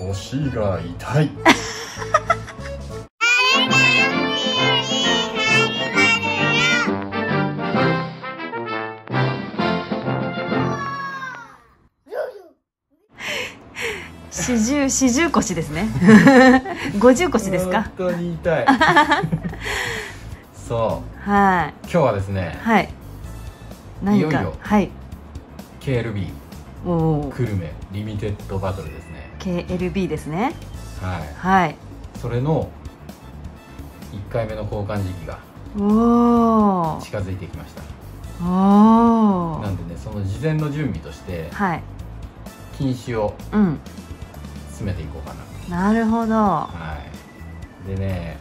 腰が痛い。四十四十腰ですね。五十腰ですか本当に痛い。そう。はい。今日はですねはい。いよいよはい。KLB 久留米リミテッドバトルですね KLB ですね。はい。はい。それの1回目の交換時期がおお近づいてきました。おおなんでねその事前の準備としてはい。禁止をうん。進めていこうかな。なるほど。はい。でね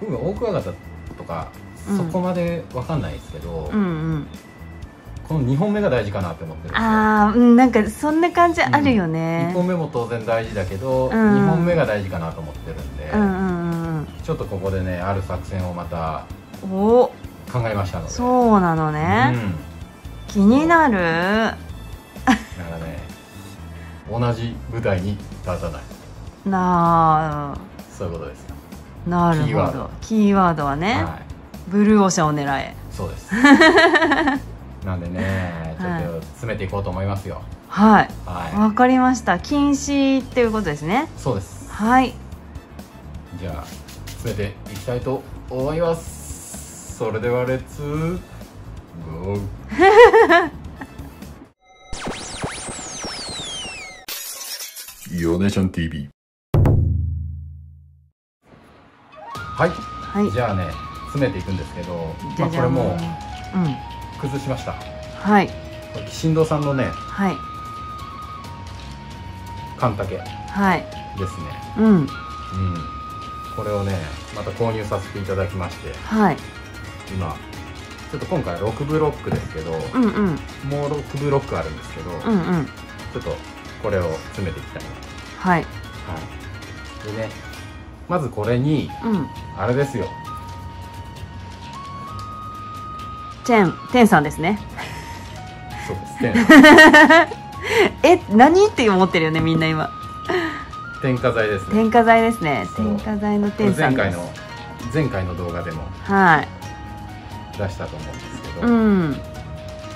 僕は大クワガタとかうん。そこまで分かんないですけど、うんうんこの2本目が大事かなって思ってるんですよ。ああうんなんかそんな感じあるよ1ね本目も当然大事だけど、うん。2本目が大事かなと思ってるんで、うんうんちょっとここでねある作戦をまた考えましたので。そうなのね、うん。気になる。だからね同じ舞台に立たない。なあ。そういうことです。よなるほど。キーワードはね、はい。ブルーオーシャンを狙え。そうです なんでねちょっと詰めていこうと思いますよ。はい。はわかりました。禁止っていうことですね。いそうです。はい。じゃあ詰めていきたいと思います。それではレッツゴー。ヨネちゃん TV はい、はい。じゃあね詰めていくんですけどじゃじゃん。まあこれもううん崩しました。はい。新藤さんのねはい。カンタケではいすね。うん。うん。これをねまた購入させていただきまして。はい。今ちょっと今回6ブロックですけど、うんうん。もう6ブロックあるんですけど、うんうん。ちょっとこれを詰めていきたいな。はい。はい。でねまずこれにうん。あれですよチェンテンさんですね。そうです。天 え何って思ってるよねみんな今。添加剤ですね。添加剤ですね。添加剤のテンさんです。前回の前回の動画でもはい。出したと思うんですけど、うん。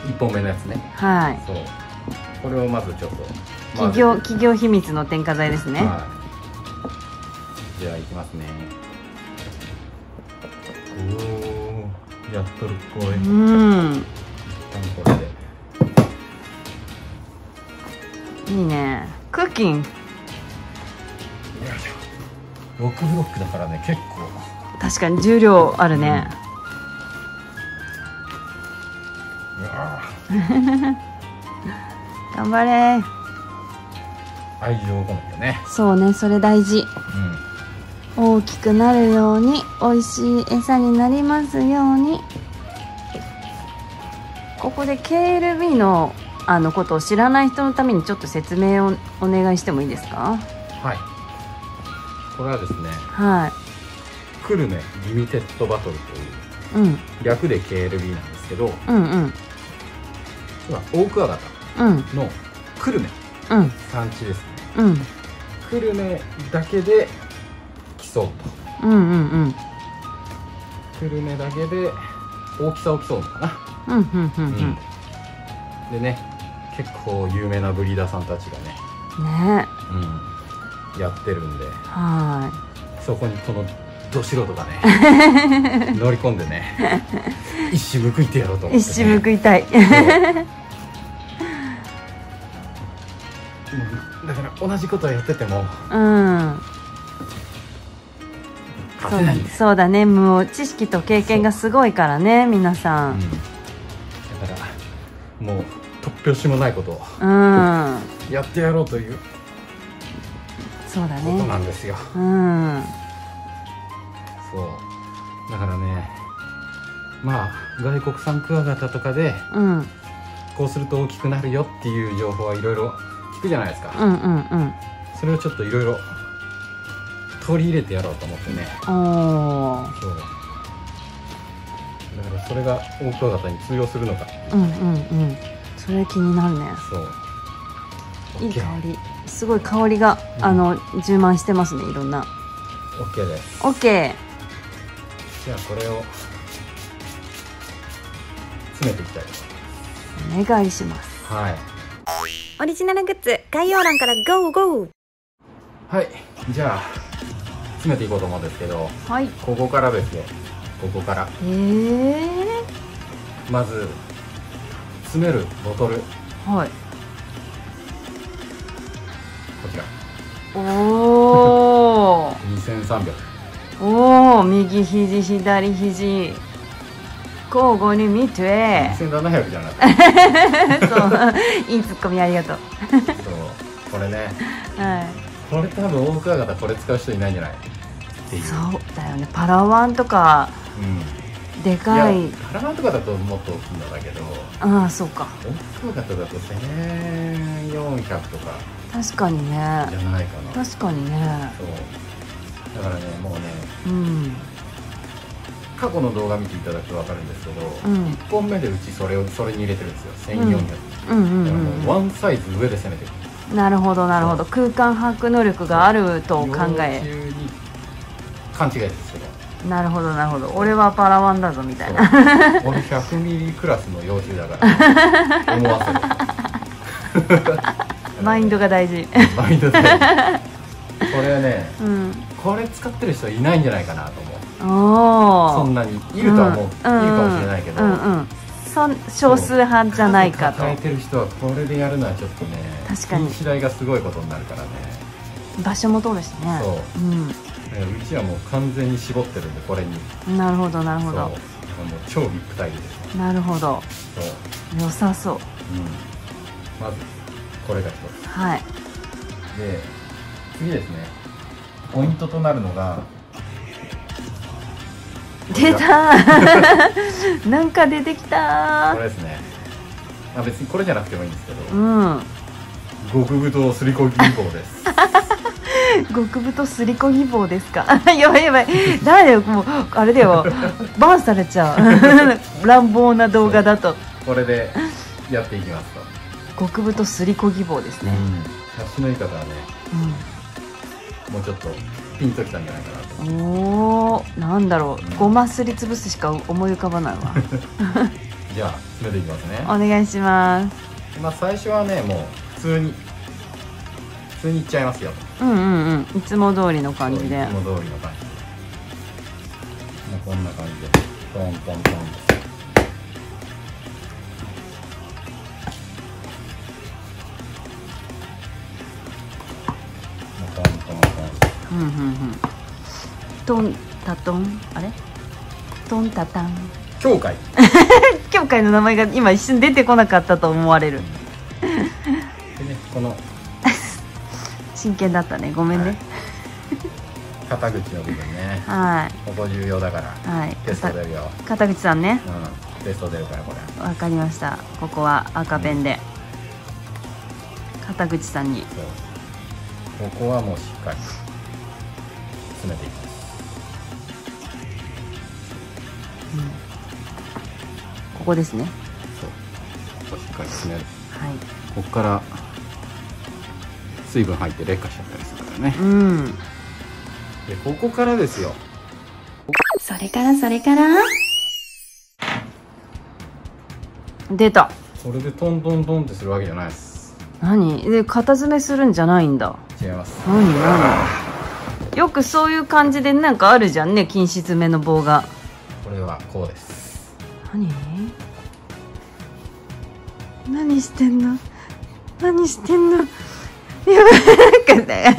1本目のやつね。はい。そう。これをまずちょっと企業企業秘密の添加剤ですね。はい、じゃあいきますね。おおやっとるこい、一うん。いいね。クッキン。グよいしょ6ブロックだからね結構。確かに重量あるね、うわ 頑張れ。ー愛情を込めてね。そうねそれ大事。うん大きくなるように美味しい餌になりますように。ここで KLB のあのことを知らない人のためにちょっと説明をお願いしてもいいですか？はい。これはですねは久留米リミテッドバトルといういうん。略で KLB なんですけどうんうん。今大クワガうん。タの久留米うん。産地ですね。うん。久留米だけで競うと。うんうんうん。久留米だけで大きさを競うのかな。うんうんうんうん。でね結構有名なブリーダーさんたちがね、ね。うん、やってるんで。はそこにこのど素人がね 乗り込んでね一矢報いてやろうと思って、い一ね、矢報いたい。うん。だから同じことをやっててもうんそうだそうだね。もう知識と経験がすごいからね皆さうん。んだからもう突拍子もないことをうん。やってやろうというそうだことねなんですよ、うん。そう。だからねまあ外国産クワガタとかでうん。こうすると大きくなるよっていう情報はいろいろ聞くじゃないですか、うんうんうん。それをちょっといろいろ取り入れてやろうと思ってね。おー。そう。だからそれが大クワガタに通用するのか。うんうんうん。それ気になるね。そう。いい香り。すごい香りが、うん。あの充満してますねいろんな。OK です。OK じゃあこれを詰めていきたいお願いします。ますはい。オリジナルグッズ概要欄から GO! GO! はい。じゃあ詰めていこうと思うんですけどはい。ここからですよ。ここから。えー、まず詰めるボトル。はい。こちら。おー。2300おー右肘左肘。交互に見て。2700じゃなくて そう。いいツッコミありがとう。そう。これね。はい。これ多分多くは方これ使う人いないんじゃない？っていう。そうだよね。パラワンとかうん。でかい。いやパラマンとかだともっと大きいのだけどああそうか。大きい方だと1400とか。確かにね。じゃないかな。確かにね。そう。だからねもうねうん。過去の動画見ていただくと分かるんですけど、うん。1本目でうちそれをそれに入れてるんですよ。1400、うんうんだからもうワンサイズ上で攻めてる。うんなるほどなるほど。空間把握能力があると考え勘違いですけどなるほどなるほど。俺はパラワンだぞみたいな。俺100ミリクラスの幼虫だから 思わせる。マインドが大事。マインドでこれはねうん。これ使ってる人いないんじゃないかなと思う。そんなにいるとは思う、いるかもしれないけど、うんうん少数派じゃないかと。抱えてる人はこれでやるのはちょっとね確かに。品次第がすごいことになるからね。場所も取るしね。そう。うえうちはもう完全に絞ってるんでこれに。んなるほどなるそう。もうほど超ビッグタイルですね。なるほど。そう、良さそう。うん、まずこれが一はい。つで次ですね。ポイントとなるのが出た。なんか出てきた。これですね。あ別にこれじゃなくてもいいんですけど。うん。極太すりこぎ棒です 極太すりこぎ棒ですか？やばいやばい。だよもうあれだよ。バンされちゃう。乱暴な動画だと。これでやっていきますと、極太すりこぎ棒ですね。写真のいい方はねもうちょっとピンときたんじゃないかなと。うん、おーなんだろう。ごますりつぶすしか思い浮かばないわ。じゃあ詰めていきますね。お願いします。まあ最初はねもう普通に普通にいっちゃいますようんうんうん。いつも通りの感じで。いつも通りの感じでもうこんな感じでトントントンともうトントントンうんうんうんトンタトンあれトンタタン教会教会の名前が今一瞬出てこなかったと思われるでねこの真剣だったね。ごめんね。肩口の部分ね。はここ重要だから。いはい。テスト片出るよ。片口さんね。うん。テスト出るからこれ。わかりました。ここは赤ペンで。片口さんに。ここはもうしっかり。詰めていきます。ここですね。そう。ここしっかり詰める。はい。ここから水分入って劣化しちゃったりするからね。うん。でここからですよ。それからそれから。出た。これでトントントンってするわけじゃないです。何？で型詰めするんじゃないんだ。違います。何？何？よくそういう感じでなんかあるじゃんね禁止詰めの棒が。これはこうです。何？何してんの？何してんの？なんかね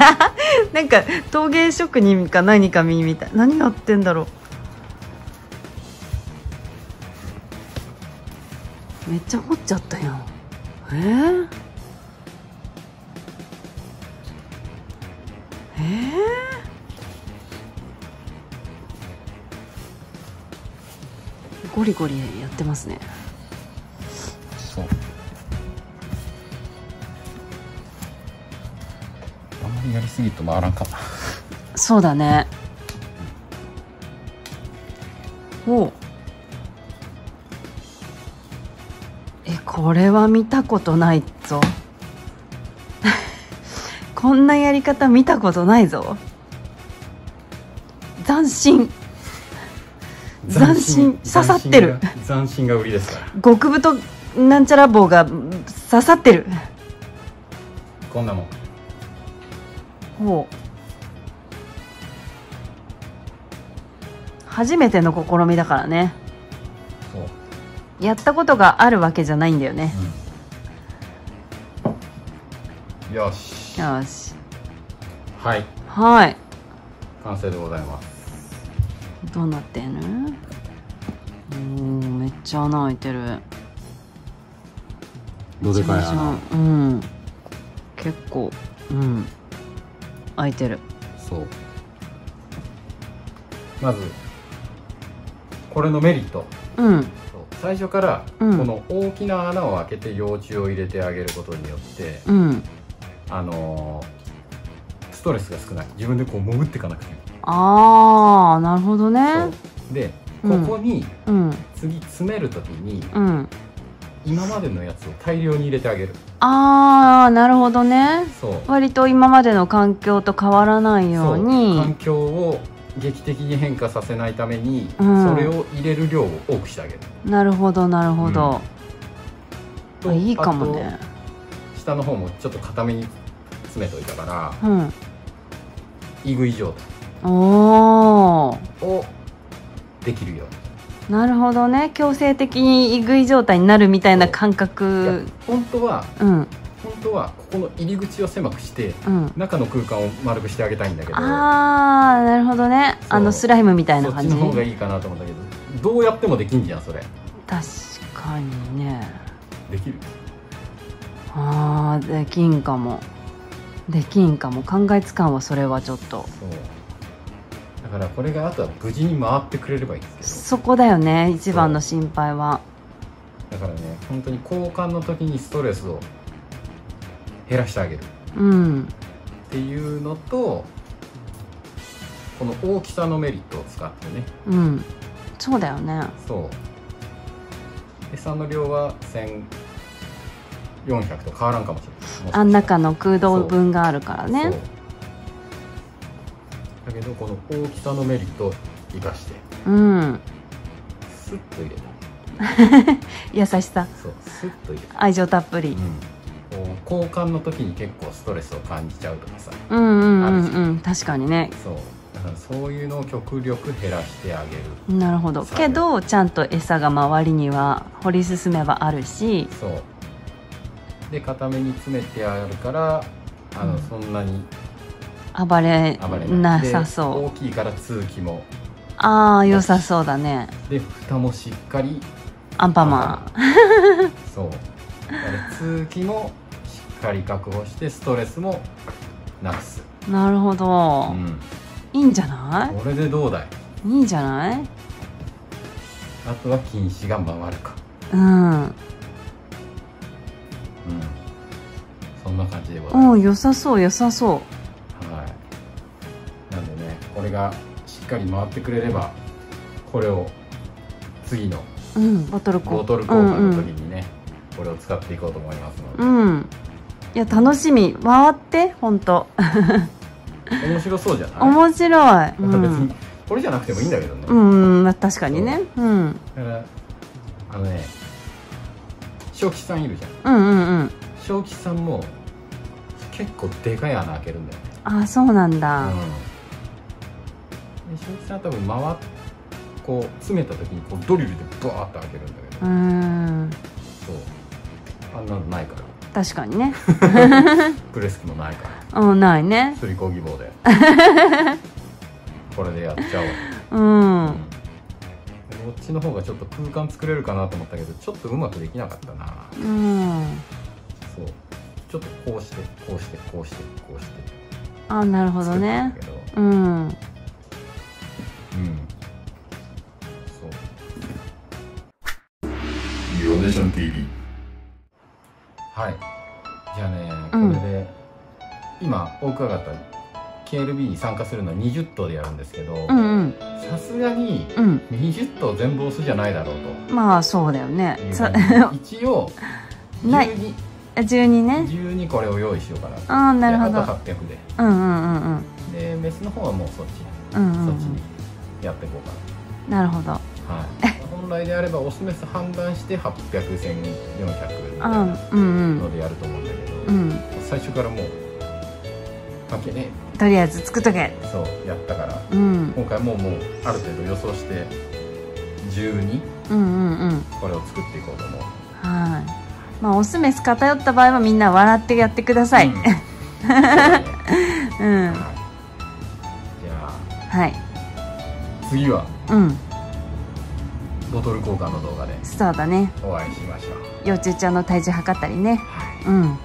なんか陶芸職人か何かみたい何やってんだろう。めっちゃ掘っちゃったやんえー、えー、ゴリゴリやってますね。やりすぎると回らんかそうだね。お。うえこれは見たことないぞ。こんなやり方見たことないぞ。斬新。斬新。刺さってる。斬新が斬新が売りですから。極太なんちゃら棒が刺さってる。こんなもんほう。初めての試みだからね。そう。やったことがあるわけじゃないんだよね。うん。よし。よし。はい。はい。完成でございます。どうなってんの？おーめっちゃ穴開いてる。どでかい穴。うん。結構うん開いてる。そう。まずこれのメリット。うん。そう。最初からこうん。の大きな穴を開けて幼虫を入れてあげることによって、うん。あのーストレスが少ない。自分でこう潜っていかなくてああなるほどね。そう。でこうん。こにうん。次詰める時にうん今までのやつを大量に入れてあげる。ああなるほどね。そう。割と今までの環境と変わらないようそう。環に境を劇的に変化させないために、うん。それを入れる量を多くしてあげる。なるほどなるほど、とあいいかもね。下の方もちょっと固めに詰めといたからうん。イグイ状おお態をできるようになるほどね。強制的にイグイ状態になるみたいな感覚。本当はうん。本当はここの入り口を狭くしてうん。中の空間を丸くしてあげたいんだけど。ああなるほどね。あのスライムみたいそっちな感じの方がいいかなと思うんだけどどうやってもできんじゃんそれ。確かにね。できる？あーできんかも。できんかも。考えつかんわそれはちょっと。そうだからこれがあとは無事に回ってくれればいいんですそこだよね一番の心配は。けどだからね本当に交換の時にストレスを減らしてあげる。うん。っていうのとこの大きさのメリットを使ってね。うん。そうだよね。そう。餌の量は1400と変わらんかもしれない。あん中の空洞分があるからねだけどこの大きさのメリットを生かしてうん。スッと入れた。優しさ。そうスッと入れた。愛情たっぷり。うん、こう交換の時に結構ストレスを感じちゃうとかさうんうんうんうん。確かにね。そう。だからそういうのを極力減らしてあげる。なるほど。けどちゃんと餌が周りには掘り進めばあるし。そう。で固めに詰めてあるからあの、うん。そんなに暴れなでさそう。大きいから通気も。ああ良さそうだね。で蓋もしっかり。アンパンマ そう。通気もしっかり確保してストレスもなくす、ンなるほど、うん、いいんじゃなこれでどうだい？いいいんじゃない？あとは禁止が回るか。うん。うん。そんな感じでございます。うん良さそう良さそはい。なんでね、これがしっかり回ってくれれば、これを次のううんボトルコボトル交換の時にね、これを使っていこうと思いますので、うん、うん、いや楽しみ。回って本当面白そうじゃない？面白い、また別にうん、これじゃなくてもいいんだけどね。うんまあ確かにね。う。ん。だから、あのね、正吉さんいるじゃん。うんうんうん。正吉さんも結構でかい穴開けるんだよね。あそうなんだ、うん。で正吉さんは多分回っこう詰めた時にこうドリルでバーッと開けるんだけど、うーん。そう。あんなのないから。確かにね。プレス機もないから。うんないね。すりこぎ棒で。これでやっちゃおう、うん。うん。こっちの方がちょっと空間作れるかなと思ったけどちょっとうまくできなかったな。うん。そう。ちょっとこうしてこうしてこうしてこうして。あなるほどね。うんはい。じゃあねうん。これで、今お伺った KLB に参加するのは20頭でやるんですけどうんうん。さすがにうん。20頭全部オスじゃないだろうと。まあそうだよね。一応ない。12あ12ね。12これを用意しようかなと。ああなるほど。であと800で。うんうんうんうん。でメスの方はもうそっち、うんうんうそっちにんやっていこうかな。るほど。な、はい、本来であればオスメス判断して8001001400あうんうん。のでやると思うんだけど、うん。最初からもう関係ね。とりあえず作っとけ。そうやったから。うん。今回もうもうある程度予想して12うんうんうん。これを作っていこうと思う。はい。まあオスメス偏った場合はみんな笑ってやってください。うん。そうだねうん。はい。じゃはい。あ次は。うんボトル交換の動画で。そうだね。お会いしましょう幼虫ちゃんの体重測ったりね。はい。うん。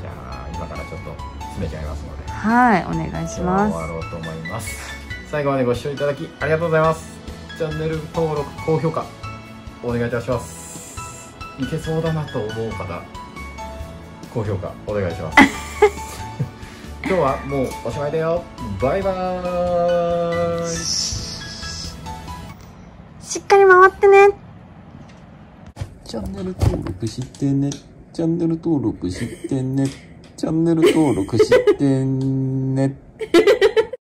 じゃあ今からちょっと詰めちゃいますので。はいお願いし今日は終まわろうと思います。最後までご視聴いただきありがとうございます。チャンネル登録高評価お願いいたします。いけそうだなと思う方高評価お願いします。今日はもうおしまいだよ。バイバーイ。すしっかり回ってねチャンネル登録してね。チャンネル登録してね。チャンネル登録してね。